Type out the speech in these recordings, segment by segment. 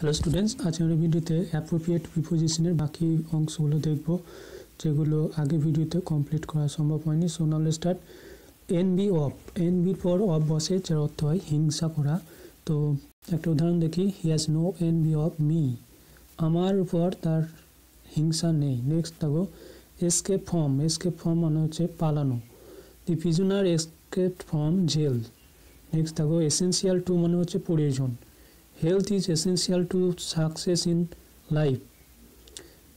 Hello students আজকের ভিডিওতে appropriate প্রিপোজিশনের বাকি অংশগুলো দেখব, যেগুলো আগে ভিডিওতে কমপ্লিট করা সম্ভব হয়নি। So start N B off N বির পর অফ বসে, যার অর্থ হয় হিংসা করা। তো একটা উদাহরণ দেখি he has no N B of me আমার উপর তার হিংসা নেই। নেক্সট দেখো এসকেপ ফর্ম এসকেপ ফর্ম মানে হচ্ছে পালানো। The prisoner escape from jail next দেখো এসেন্সিয়াল টু মানে হচ্ছে প্রয়োজন। Health is essential to success in life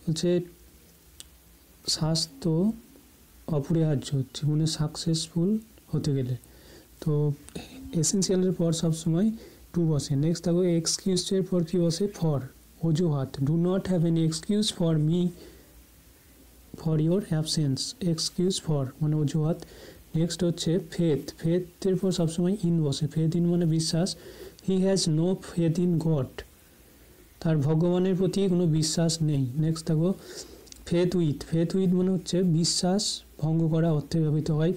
হচ্ছে স্বাস্থ্য অপরিহার্য, জীবনে সাকসেসফুল হতে গেলে। তো এসেন্সিয়ালের পর সবসময় টু বসে। নেক্সট দেখো এক্সকিউজের পর কী বসে? ফর অজুহাত। Do not have any excuse for me for your absence excuse for মানে অজুহাত। নেক্সট হচ্ছে ফেথ ফেথের পর সবসময় ইন বসে। ফেথ ইন মানে বিশ্বাস। He has no faith in God তার ভগবানের প্রতি কোনো বিশ্বাস নেই। নেক্সট দেখো ফেথ উইথ ফেথ উইথ মানে হচ্ছে বিশ্বাস ভঙ্গ করা অর্থে ব্যবহৃত হয়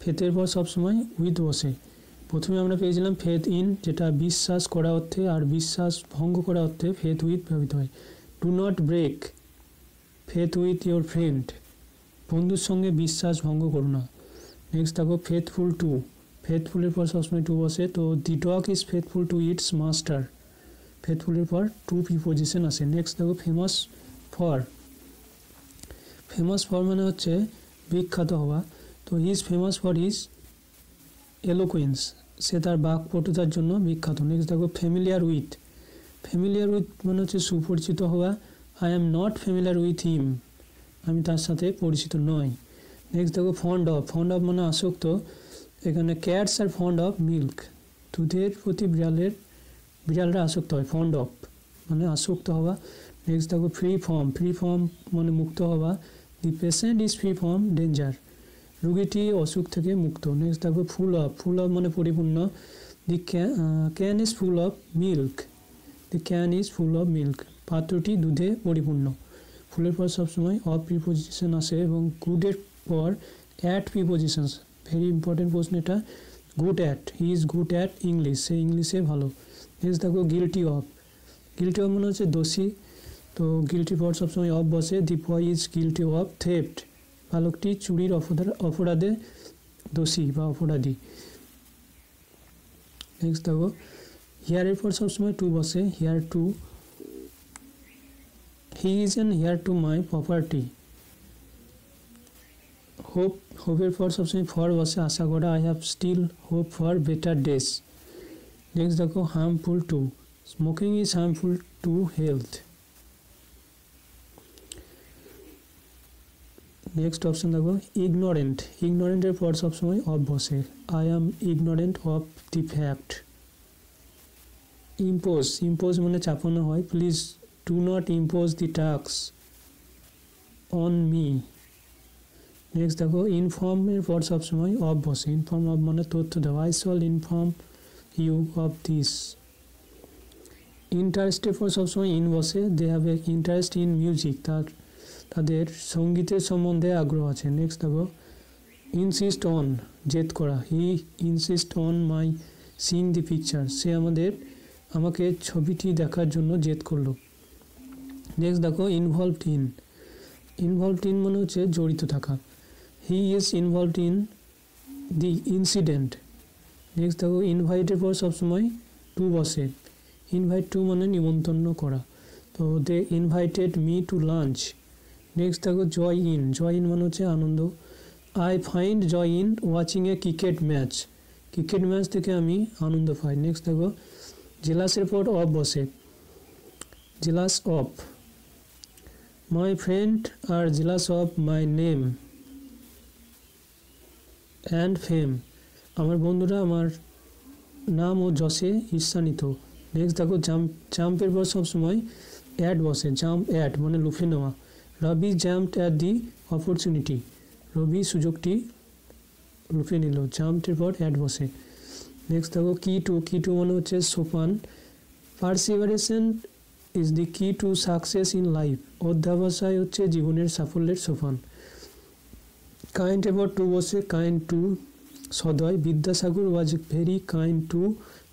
ফেথের পর সবসময় উইথ বসে। প্রথমে আমরা পেয়েছিলাম ফেথ ইন যেটা বিশ্বাস করা অর্থে আর বিশ্বাস ভঙ্গ করা অর্থে ফেথ উইথ ব্যবহৃত হয়। Do not break faith with your friend বন্ধুর সঙ্গে বিশ্বাস ভঙ্গ করো না। নেক্সট দেখো ফেথফুল টু ফেথফুলের পর সবসময় টু বসে। তো the dog is faithful to its master ফেথফুলের পর টু প্রিপোজিশন আসে। নেক্সট দেখো ফেমাস ফর ফেমাস ফর মানে হচ্ছে বিখ্যাত হওয়া। তো is famous for is eloquence সে তার বাকপটুতার জন্য বিখ্যাত। নেক্সট দেখো ফ্যামিলিয়ার উইথ ফ্যামিলিয়ার উইথ মানে হচ্ছে সুপরিচিত হওয়া। I am not familiar with him আমি তার সাথে পরিচিত নই। নেক্সট দেখো ফন্ড অফ ফন্ড অফ মানে আসক্ত। এখানে cats are fond of milk দুধের প্রতি বিড়ালের, বিড়ালরা আসক্ত হয় ফন্ড অফ মানে আসক্ত হওয়া। নেক্সট দেখো ফ্রি ফর্ম ফ্রি ফর্ম মানে মুক্ত হওয়া। The patient is free from danger রুগীটি অসুখ থেকে মুক্ত। নেক্সট দেখো ফুল অফ ফুল অফ মানে পরিপূর্ণ। The can is full of milk the can is full of milk পাত্রটি দুধে পরিপূর্ণ। ফুলের পর সবসময় অফ প্রিপোজিশন আসে এবং গুডের পর অ্যাট প্রিপোজিশনস ভেরি ইম্পর্টেন্ট প্রশ্ন এটা। Good at he is good at English সে ইংলিশে ভালো। নেক্সট দেখো গিলটি অফ গিলটি অফ মনে হচ্ছে দোষী। তো গিলটি পর সবসময় অফ বসে। The boy is guilty of theft বালকটি চুরির অপরাধে দোষী বা অপরাধী। নেক্সট দেখো হিয়ারের পর সবসময় টু বসে। Heir to he is an heir to my property hope হোপের পর সবসময় ফর বসে আশা করা I have still hope for better days next দেখো harmful to smoking is harmful to health next option দেখো ইগনোরেন্ট ইগনোরেন্টের পর সবসময় অফ বসে I am ignorant of the fact impose impose মানে চাপানো হয়। Please do not impose the task on me next দেখো ইনফর্মের পর সবসময় অফ বসে। ইনফর্ম অফ মানে তথ্য দেওয়া। I shall inform you of this ইন্টারেস্টের পর সবসময় ইন বসে। They have a interest in music তার, তাদের সঙ্গীতের সম্বন্ধে আগ্রহ আছে। নেক্সট দেখো ইনসিস্ট অন জেদ করা। He insist on my seeing the picture সে আমাদের, আমাকে ছবিটি দেখার জন্য জেদ করল। নেক্সট দেখো ইনভলভড ইন ইনভলভড ইন মানে হচ্ছে জড়িত থাকা। He is involved in the incident next দেখো ইনভাইটের পর সবসময় টু বসে। ইনভাইট টু মানে নিমন্ত্রণ করা। তো they invited me to lunch next দেখো জয় ইন জয় ইন মানে হচ্ছে আনন্দ। I find joy in watching a cricket match cricket match থেকে আমি আনন্দ পাই। নেক্সট দেখো জেলাসের পর অফ বসে। Jealous of my friend are jealous of my name and fame আমার বন্ধুরা, আমার নাম ও যশে ঈর্ষান্বিত নেক্সট দেখো জাম্প জাম্পের পর সবসময় অ্যাড বসে। জাম্প অ্যাড মানে লুফে নেওয়া। Rabi jumped at the opportunity Rabi সুযোগটি লুফে নিল। জাম্পের পর অ্যাড বসে। নেক্সট দেখো কি টু কি টু মানে হচ্ছে সোপান। পার্সিভারেশন ইজ দি কি টু সাকসেস ইন লাইফ অধ্যাবসায় হচ্ছে জীবনের সাফল্যের সোপান। কাইন্ড এবার টু বসে কাইন্ড টু সদয়। Vidyasagar was very kind to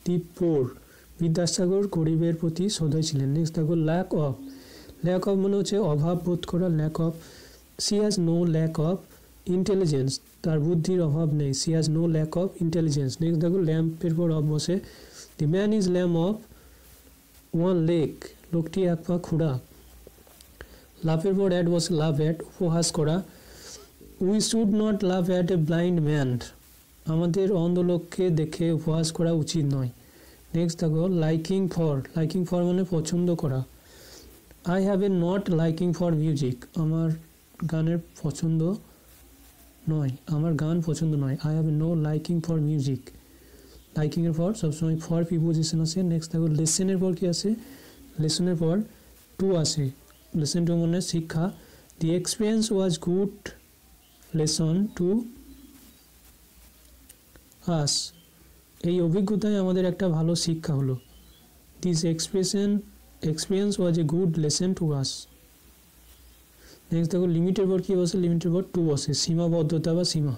the poor Vidyasagar গরিবের প্রতি সদয় ছিলেন। নেক্সট দেখো ল্যাক অফ ল্যাক অফ মানে হচ্ছে অভাব বোধ করা lack of she has no lack of intelligence তার বুদ্ধির অভাব নেই। She has no lack of intelligence next দেখো ল্যাম্পের পর অফ বসে। The man is lame of one leg লোকটি এক পা খুঁড়া। লাভের পর অ্যাড বসে লাভ অ্যাট উপহাস করা। We should not laugh at a blind man আমাদের অন্ধ লোককে দেখে উপহাস করা উচিত নয়। নেক্সট দেখো লাইকিং ফর লাইকিং ফর মানে পছন্দ করা। I have a not liking for music আমার গানের পছন্দ নয়। আমার গান পছন্দ নয়। I have no liking for music লাইকিংয়ের পর সবসময় ফর প্রিপোজিশন আছে নেক্সট দেখো লেসেনের পর কী আছে লেসনের পর টু আসে। লেসন টু মানে শিক্ষা। The experience was good lesson to us এই অভিজ্ঞতায় আমাদের একটা ভালো শিক্ষা হলো। This expression experience was a good lesson to us next দেখো লিমিটের পর কী বসে? লিমিটের পর টু বসে। সীমাবদ্ধতা বা সীমা।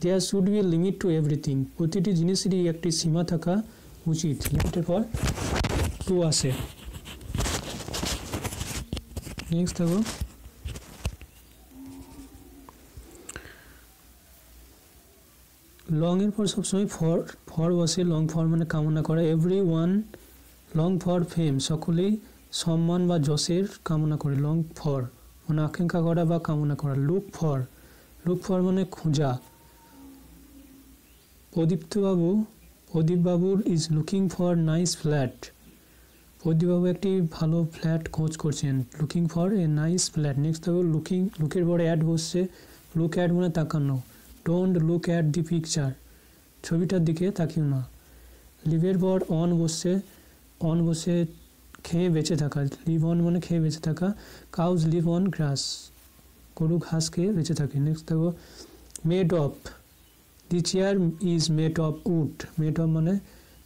There should be limit to everything প্রতিটি জিনিসেরই একটি সীমা থাকা উচিত। লিমিটের পর টু আসে। নেক্সট দেখো লং এর পর সবসময় ফর ফর বসে লং ফর মানে কামনা করা। Every one long for fame সকলেই সম্মান বা যশের কামনা করে। লং ফর মানে আকাঙ্ক্ষা করা বা কামনা করা। লুক ফর লুক ফর মানে খোঁজা। প্রদীপ্তবাবু, প্রদীপবাবুর is looking for nice flat প্রদীপবাবু একটি ভালো ফ্ল্যাট খোঁজ করছেন। Looking for a nice flat next দেখো লুকিং লুকের পরে অ্যাড বসছে। লুক অ্যাড মানে তাকানো। Don't look at the picture ছবিটার দিকে তাকিও না। লিভের পর অন বসছে। অন বসে খেয়ে বেঁচে থাকা। লিভ অন মানে খেয়ে বেঁচে থাকা। কাউজ লিভ অন গ্রাস গরু ঘাস খেয়ে বেঁচে থাকে। নেক্সট দেখো made of the chair is made of wood made of মানে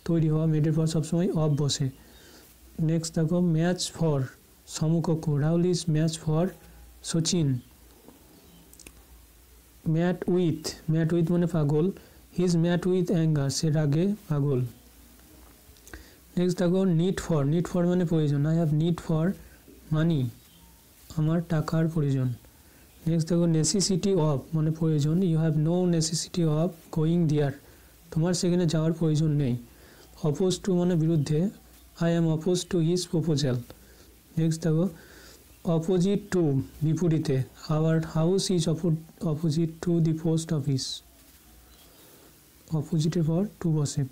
তৈরি হওয়া। মেডের পর সবসময় অফ বসে। নেক্সট দেখো ম্যাচ ফর সমকক্ষ Rahul is match for Sachin mad with mad with মানে পাগল। হিজ ম্যাট উইথ অ্যাঙ্গার সে রাগে পাগল। নেক্সট দেখো নিট ফর নিট ফর মানে প্রয়োজন। I have need for money আমার টাকার প্রয়োজন। নেক্সট দেখো নেসেসিটি অফ মানে প্রয়োজন। You have no necessity of going there তোমার সেখানে যাওয়ার প্রয়োজন নেই। অপোজ টু মানে বিরুদ্ধে। I am oppose to his proposal next দেখো অপোজিট টু বিপরীতে our house is opposite to the post office অপোজিটের পর টু বসে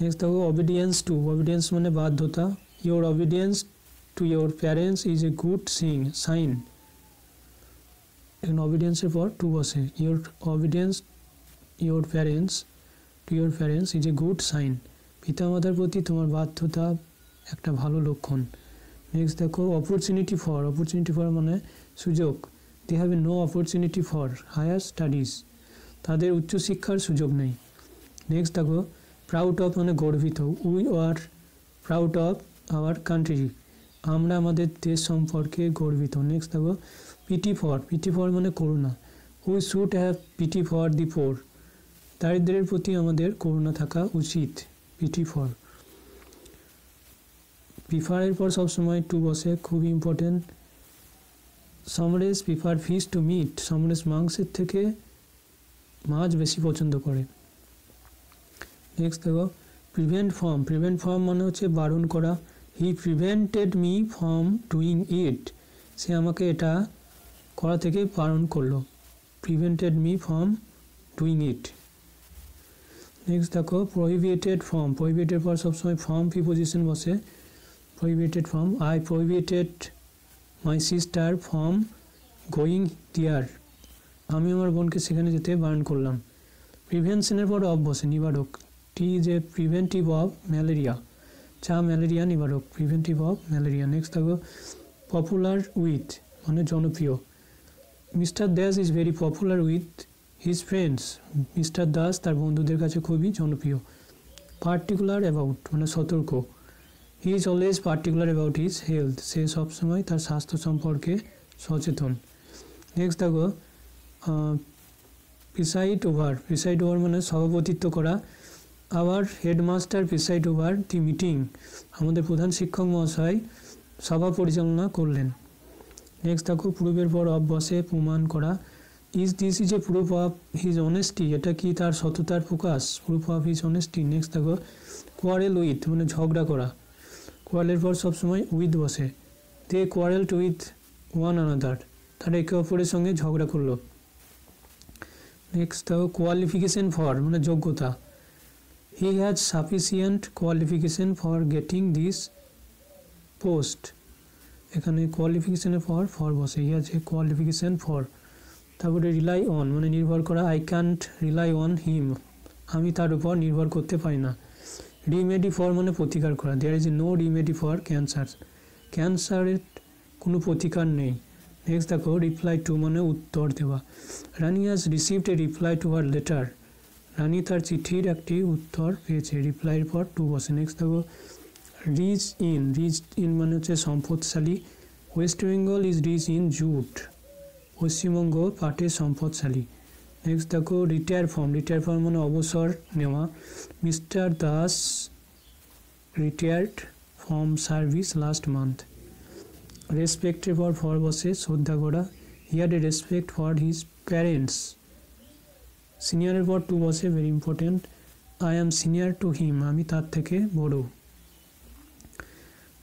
নেক্সট দেখো অবিডিয়েন্স টু অবিডিয়েন্স মানে বাধ্যতা। Your obedience to your parents is a good sign sign এখানে অবিডিয়েন্সের পর to বসে your obedience your parents to your parents is a good sign পিতামাতার প্রতি তোমার বাধ্যতা একটা ভালো লক্ষণ। নেক্সট দেখো অপরচুনিটি ফর অপরচুনিটি ফর মানে সুযোগ। They have no opportunity for higher studies তাদের উচ্চশিক্ষার সুযোগ নেই। নেক্সট দেখো প্রাউড অফ মানে গর্বিত। We are proud of our country আমরা আমাদের দেশ সম্পর্কে গর্বিত। নেক্সট দেখো পিটি ফর পিটি ফর মানে করুণা। We should have pity for the poor দারিদ্রের প্রতি আমাদের করুণা থাকা উচিত। পিটি ফর প্রিফারের পর সবসময় টু বসে খুব important Samaresh prefer fish to meat Samaresh মাংসের থেকে মাছ বেশি পছন্দ করে। নেক্সট দেখো প্রিভেন্ট ফর্ম প্রিভেন্ট ফর্ম মানে হচ্ছে বারণ করা। He prevented me from doing it সে আমাকে এটা করা থেকে বারণ করল। Prevented me from doing it next দেখো প্রহিবিটেড ফর্ম প্রহিবিটেড পর সবসময় ফর্ম প্রিপোজিশন বসে। Prohibited from I prohibited my sister from going there আমি আমার বোনকে সেখানে যেতে বারণ করলাম। প্রিভেনশনের পর অফ বসে, নিবারক। Tea a preventive of malaria চা ম্যালেরিয়া নিবারক। প্রিভেন্টিভ অফ ম্যালেরিয়া নেক্সট থাকব পপুলার উইথ মানে জনপ্রিয়। Mister Das is very popular with his friends Mister Das তার বন্ধুদের কাছে খুবই জনপ্রিয়। পার্টিকুলার অ্যাবাউট মানে সতর্ক। He is always particular about his health সে সবসময় তার স্বাস্থ্য সম্পর্কে সচেতন। নেক্সট দেখো প্রিসাইড ওভার প্রিসাইড ওভার মানে সভাপতিত্ব করা। আবার headmaster preside over the meeting আমাদের প্রধান শিক্ষক মহাশয় সভা পরিচালনা করলেন। নেক্সট দেখো, পূর্বের পর অফ বসে প্রমাণ করা। Is this is a proof of his honesty এটা কি তার সততার প্রকাশ? Proof of his honesty next দেখো কোয়ারেল উইথ মানে ঝগড়া করা। কোয়ারেলের পর সবসময় উইথ বসে। They quarrel to with one another তারা একে অপরের সঙ্গে ঝগড়া করল। নেক্সট দেখো কোয়ালিফিকেশন ফর মানে যোগ্যতা। He has sufficient qualification for getting this post এখানে কোয়ালিফিকেশনের ফর ফর বসে। He has a qualification for তারপরে রিলাই অন মানে নির্ভর করা I can't rely on him আমি তার উপর নির্ভর করতে পারি না। রিমেডি ফর মানে প্রতিকার করা। There is no remedy for cancer ক্যান্সারের কোনো প্রতিকার নেই। নেক্সট দেখো রিপ্লাই টু মানে উত্তর দেওয়া। Rani has received a reply to her letter Rani তার চিঠির একটি উত্তর পেয়েছে। রিপ্লাইয়ের পর টু বসে। নেক্সট দেখো রিচ ইন রিচ ইন মানে হচ্ছে সম্পদশালী। West Bengal is rich in jute Paschimbanga পাটে সম্পদশালী। নেক্সট দেখো রিটায়ার ফর্ম রিটায়ার ফর্ম মানে অবসর নেওয়া। Mister Das retired from service last month রেসপেক্টের পর ফর বসে শ্রদ্ধা করা here a respect for his parents সিনিয়রের পর টু বসে very important I am senior to him আমি তার থেকে বড়।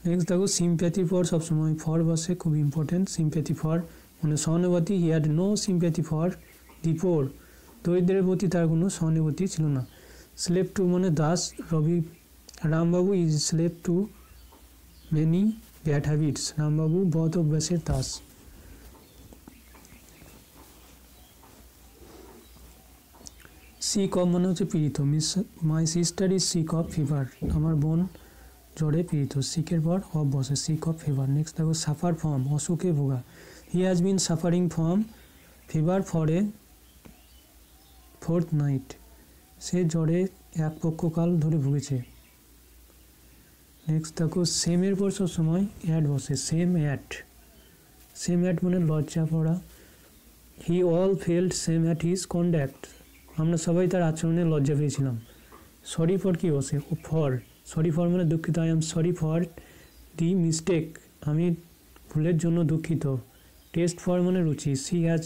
নেক্সট দেখো সিম্প্যাথি ফর সবসময়। ফর বসে খুব ইম্পর্টেন্ট সিম্প্যাথি ফর মানে সহানুভূতি he had no sympathy for the poor দরিদ্রের প্রতি তার কোনো সহানুভূতি ছিল না। স্লেপ টু মানে দাস, রবি, রামবাবু is slave to many bad habits রামবাবু বদ অভ্যাসের দাস। সিক অফ মানে হচ্ছে পীড়িত। Miss my sister is sick of fever আমার বোন জ্বরে পীড়িত। সিকের পর অফ বসে সিক অফ ফিভার নেক্সট দেখো সাফার ফর্ম অসুখে ভোগা। He has been suffering from fever for a fortnight সে জ্বরে এক পক্ষকাল ধরে ভুগেছে। নেক্সট দেখো সেমের পর সবসময় অ্যাড বসে সেম অ্যাট সেম অ্যাট মানে লজ্জা পড়া he all felt shame at his conduct আমরা সবাই তার আচরণে লজ্জা পেয়েছিলাম। সরি ফর কি বসে? ও ফর সরি ফর মানে দুঃখিত। I am sorry for the mistake আমি ভুলের জন্য দুঃখিত। টেস্ট ফর মানে রুচি। She has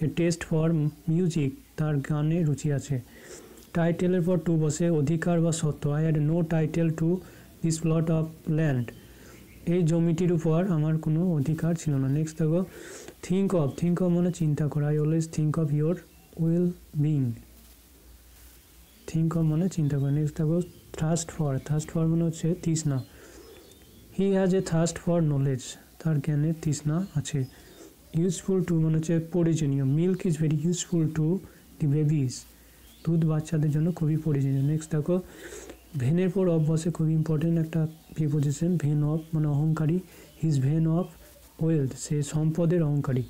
a taste for music. তার গানে রুচি আছে। টাইটেলের পর টু বসে অধিকার বা সত্য। I had no title to this plot of land. এই জমিটির উপর আমার কোনো অধিকার ছিল না। নেক্সট দেখো। Think of. থিঙ্ক অফ মানে চিন্তা করা। I always think of your well being. Think of মানে চিন্তা করা। নেক্সট দেখো। Thrust for. থ্রাস্ট ফর মানে হচ্ছে তৃষ্ণা। He has a thirst for knowledge. তার জ্ঞানের তৃষ্ণা আছে। ইউজফুল টু মানে হচ্ছে প্রয়োজনীয়। Milk is very useful to the babies দুধ বাচ্চাদের জন্য খুবই প্রয়োজনীয়। নেক্সট দেখো ভেনের পর অফ বসে খুবই ইম্পর্টেন্ট একটা প্রিপোজিশন ভেন অফ মানে অহংকারী। হিজ ভেন অফ ওয়েলথ সে সম্পদের অহংকারী।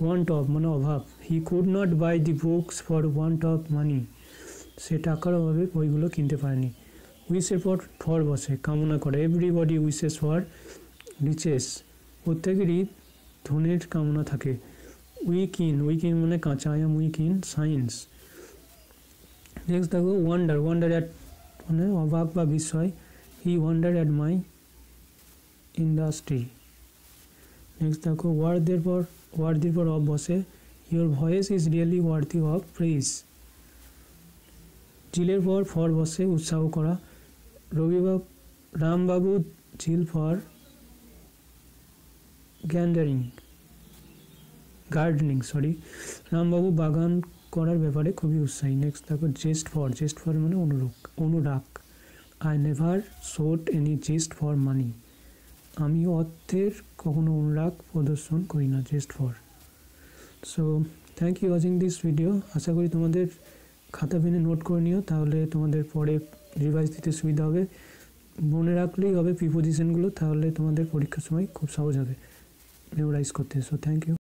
ওয়ান্ট অফ মানে অভাব। He could not buy the books for want of money সে টাকার অভাবে বইগুলো কিনতে পারেনি। উইসের পর ফর বসে, কামনা করে। এভরিবডি উইসেস ফর রিচেস প্রত্যেকেরই ধনের কামনা থাকে উইক ইন উইক ইন মানে কাঁচা I am weak in science next দেখো ওয়ান্ডার ওয়ান্ডার অ্যাট মানে অবাক বা বিস্ময় he wonder at my industry next দেখো ওয়ার্ডের পর ওয়ার্ডের পর অফ বসে your voice is really worthy of praise ঝিলের পর ফর বসে উৎসাহ করা রবিবাবু রামবাবু zeal for gandering gardening sorry রামবাবু বাগান করার ব্যাপারে খুবই উৎসাহী। নেক্সট দেখো জেস্ট ফর জেস্ট ফর মানে অনুরোগ অনুরাগ। I never showed any zest for money আমি অর্থের কখনো অনুরাগ প্রদর্শন করি না zest for so thank you watching this video আশা করি তোমাদের খাতা, পেনে নোট করে নিও, তাহলে তোমাদের পরে রিভাইজ দিতে সুবিধা হবে। মনে রাখলেই হবে প্রিপোজিশনগুলো তাহলে তোমাদের পরীক্ষার সময় খুব সহজ হবে। মেমোরাইজ করতে সো থ্যাংক ইউ